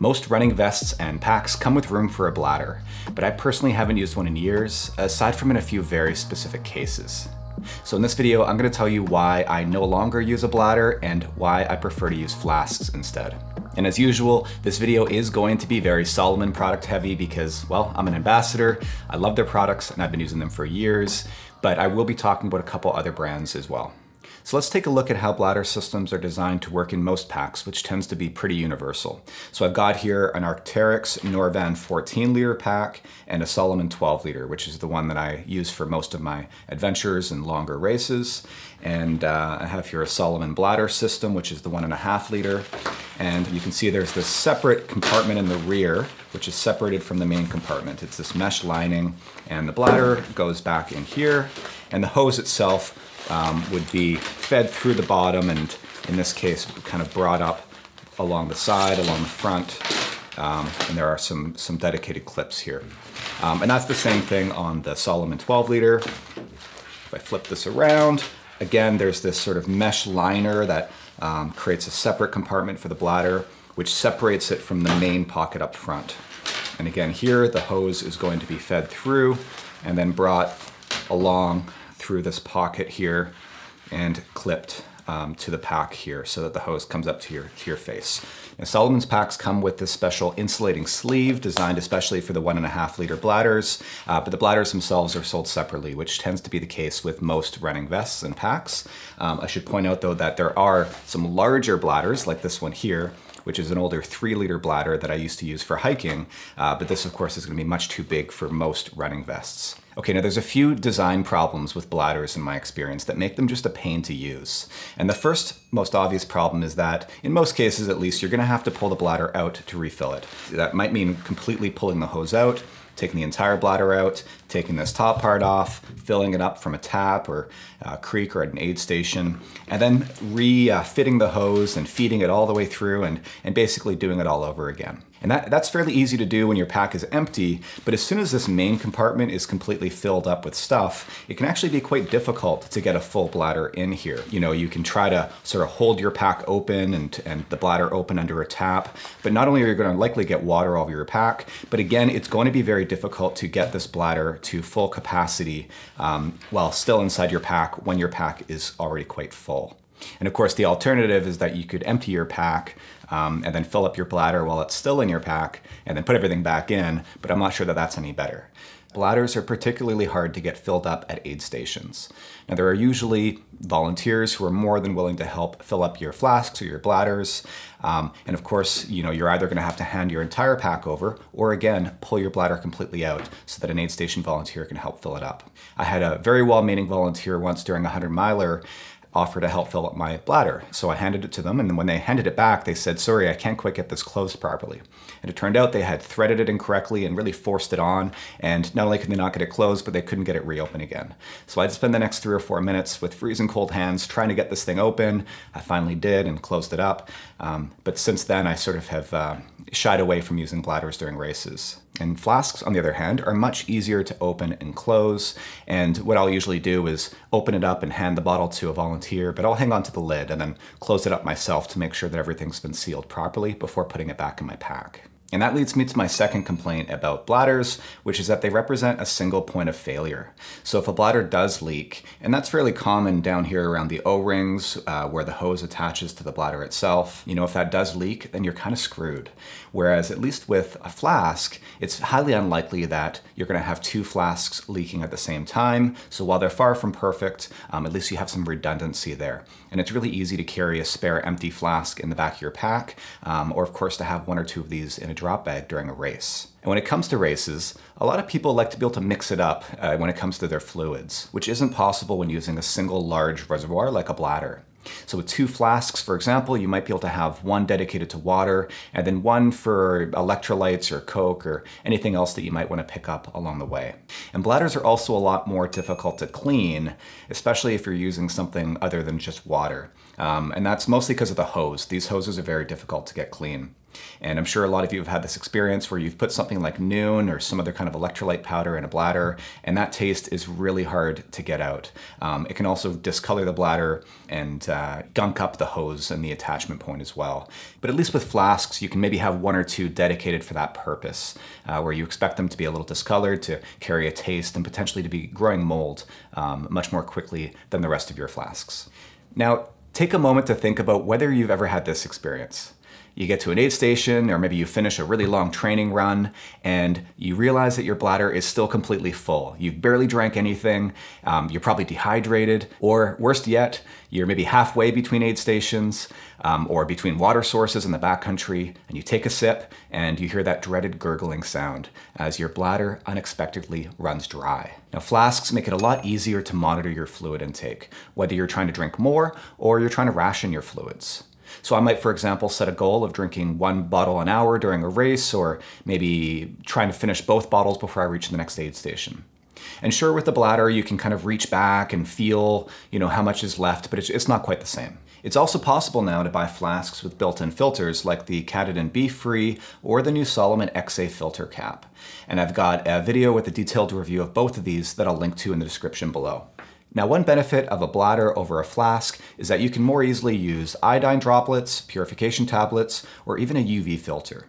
Most running vests and packs come with room for a bladder, but I personally haven't used one in years, aside from in a few very specific cases. So in this video, I'm gonna tell you why I no longer use a bladder and why I prefer to use flasks instead. And as usual, this video is going to be very Salomon product heavy because, well, I'm an ambassador, I love their products and I've been using them for years, but I will be talking about a couple other brands as well. So let's take a look at how bladder systems are designed to work in most packs, which tends to be pretty universal. So I've got here an Arc'teryx Norvan 14 liter pack and a Salomon 12 liter, which is the one that I use for most of my adventures and longer races. And uh, I have here a Salomon bladder system, which is the one and a half liter. And you can see there's this separate compartment in the rear, which is separated from the main compartment. It's this mesh lining and the bladder goes back in here. And the hose itself um, would be fed through the bottom and in this case kind of brought up along the side, along the front. Um, and there are some, some dedicated clips here. Um, and that's the same thing on the Salomon 12 liter. If I flip this around, again, there's this sort of mesh liner that um, creates a separate compartment for the bladder, which separates it from the main pocket up front. And again, here the hose is going to be fed through and then brought along through this pocket here and clipped um, to the pack here so that the hose comes up to your, to your face. Now, Salomon's packs come with this special insulating sleeve designed especially for the one and a half liter bladders, uh, but the bladders themselves are sold separately, which tends to be the case with most running vests and packs. Um, I should point out though that there are some larger bladders like this one here, which is an older three liter bladder that I used to use for hiking, uh, but this of course is gonna be much too big for most running vests. Okay, now there's a few design problems with bladders in my experience that make them just a pain to use. And the first most obvious problem is that, in most cases at least, you're gonna have to pull the bladder out to refill it. That might mean completely pulling the hose out, taking the entire bladder out, taking this top part off, filling it up from a tap or a creek or at an aid station, and then refitting uh, the hose and feeding it all the way through and, and basically doing it all over again. And that, that's fairly easy to do when your pack is empty, but as soon as this main compartment is completely filled up with stuff, it can actually be quite difficult to get a full bladder in here. You know, you can try to sort of hold your pack open and, and the bladder open under a tap, but not only are you going to likely get water all over your pack, but again, it's going to be very difficult to get this bladder to full capacity um, while still inside your pack when your pack is already quite full. And of course, the alternative is that you could empty your pack um, and then fill up your bladder while it's still in your pack and then put everything back in, but I'm not sure that that's any better. Bladders are particularly hard to get filled up at aid stations. Now there are usually volunteers who are more than willing to help fill up your flasks or your bladders. Um, and of course, you know, you're either gonna have to hand your entire pack over or again, pull your bladder completely out so that an aid station volunteer can help fill it up. I had a very well-meaning volunteer once during a 100 miler offer to help fill up my bladder. So I handed it to them, and then when they handed it back, they said, sorry, I can't quite get this closed properly. And it turned out they had threaded it incorrectly and really forced it on, and not only could they not get it closed, but they couldn't get it reopened again. So I had to spend the next three or four minutes with freezing cold hands trying to get this thing open. I finally did and closed it up. Um, but since then, I sort of have uh, shied away from using bladders during races. And flasks, on the other hand, are much easier to open and close. And what I'll usually do is open it up and hand the bottle to a volunteer, but I'll hang on to the lid and then close it up myself to make sure that everything's been sealed properly before putting it back in my pack. And that leads me to my second complaint about bladders, which is that they represent a single point of failure. So if a bladder does leak, and that's fairly common down here around the O-rings uh, where the hose attaches to the bladder itself, you know, if that does leak, then you're kind of screwed. Whereas at least with a flask, it's highly unlikely that you're gonna have two flasks leaking at the same time. So while they're far from perfect, um, at least you have some redundancy there. And it's really easy to carry a spare empty flask in the back of your pack, um, or of course to have one or two of these in a drop bag during a race. And when it comes to races, a lot of people like to be able to mix it up uh, when it comes to their fluids, which isn't possible when using a single large reservoir like a bladder. So with two flasks, for example, you might be able to have one dedicated to water and then one for electrolytes or Coke or anything else that you might want to pick up along the way. And bladders are also a lot more difficult to clean, especially if you're using something other than just water. Um, and that's mostly because of the hose. These hoses are very difficult to get clean. And I'm sure a lot of you have had this experience where you've put something like Nuun or some other kind of electrolyte powder in a bladder, and that taste is really hard to get out. Um, it can also discolor the bladder and uh, gunk up the hose and the attachment point as well. But at least with flasks, you can maybe have one or two dedicated for that purpose, uh, where you expect them to be a little discolored, to carry a taste, and potentially to be growing mold um, much more quickly than the rest of your flasks. Now, take a moment to think about whether you've ever had this experience you get to an aid station, or maybe you finish a really long training run, and you realize that your bladder is still completely full. You've barely drank anything, um, you're probably dehydrated, or worst yet, you're maybe halfway between aid stations um, or between water sources in the backcountry, and you take a sip and you hear that dreaded gurgling sound as your bladder unexpectedly runs dry. Now, flasks make it a lot easier to monitor your fluid intake, whether you're trying to drink more or you're trying to ration your fluids. So I might, for example, set a goal of drinking one bottle an hour during a race, or maybe trying to finish both bottles before I reach the next aid station. And sure, with the bladder, you can kind of reach back and feel, you know, how much is left, but it's, it's not quite the same. It's also possible now to buy flasks with built-in filters like the Katadyn BeFree or the new Salomon XA filter cap. And I've got a video with a detailed review of both of these that I'll link to in the description below. Now one benefit of a bladder over a flask is that you can more easily use iodine droplets, purification tablets, or even a UV filter.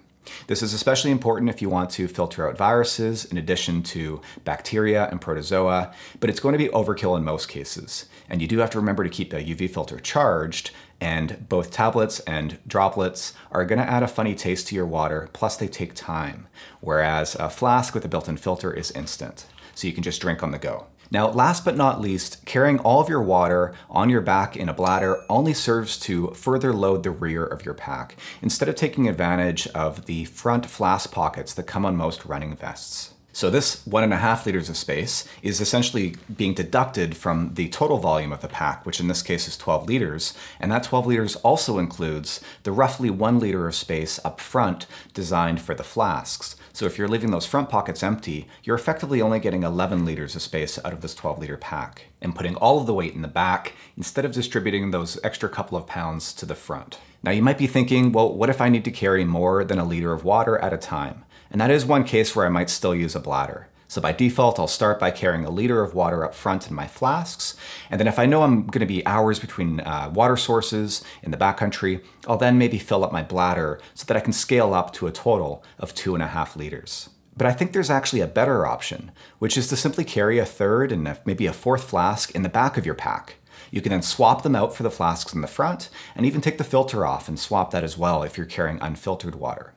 This is especially important if you want to filter out viruses in addition to bacteria and protozoa, but it's going to be overkill in most cases. And you do have to remember to keep a UV filter charged, and both tablets and droplets are going to add a funny taste to your water, plus they take time, whereas a flask with a built-in filter is instant, so you can just drink on the go. Now, last but not least, carrying all of your water on your back in a bladder only serves to further load the rear of your pack, instead of taking advantage of the front flask pockets that come on most running vests. So this one and a half liters of space is essentially being deducted from the total volume of the pack, which in this case is 12 liters. And that 12 liters also includes the roughly one liter of space up front designed for the flasks. So if you're leaving those front pockets empty, you're effectively only getting 11 liters of space out of this 12 liter pack and putting all of the weight in the back instead of distributing those extra couple of pounds to the front. Now you might be thinking, well, what if I need to carry more than a liter of water at a time? And that is one case where I might still use a bladder. So by default, I'll start by carrying a liter of water up front in my flasks. And then if I know I'm gonna be hours between uh, water sources in the backcountry, I'll then maybe fill up my bladder so that I can scale up to a total of two and a half liters. But I think there's actually a better option, which is to simply carry a third and maybe a fourth flask in the back of your pack. You can then swap them out for the flasks in the front, and even take the filter off and swap that as well if you're carrying unfiltered water.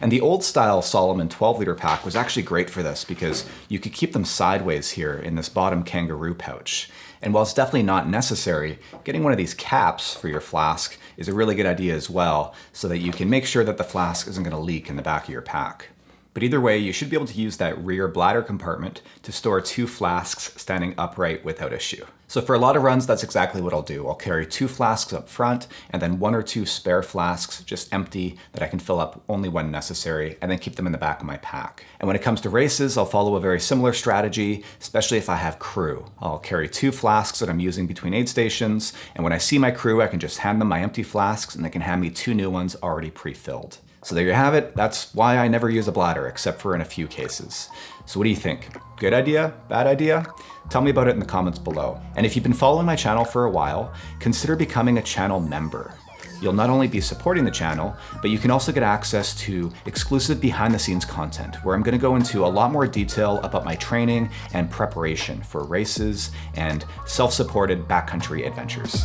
And the old style Salomon 12 liter pack was actually great for this because you could keep them sideways here in this bottom kangaroo pouch. And while it's definitely not necessary, getting one of these caps for your flask is a really good idea as well so that you can make sure that the flask isn't gonna leak in the back of your pack. But either way, you should be able to use that rear bladder compartment to store two flasks standing upright without issue. So for a lot of runs, that's exactly what I'll do. I'll carry two flasks up front and then one or two spare flasks, just empty, that I can fill up only when necessary, and then keep them in the back of my pack. And when it comes to races, I'll follow a very similar strategy, especially if I have crew. I'll carry two flasks that I'm using between aid stations, and when I see my crew, I can just hand them my empty flasks and they can hand me two new ones already pre-filled. So there you have it. That's why I never use a bladder, except for in a few cases. So what do you think? Good idea? Bad idea? Tell me about it in the comments below. And if you've been following my channel for a while, consider becoming a channel member. You'll not only be supporting the channel, but you can also get access to exclusive behind the scenes content where I'm gonna go into a lot more detail about my training and preparation for races and self-supported backcountry adventures.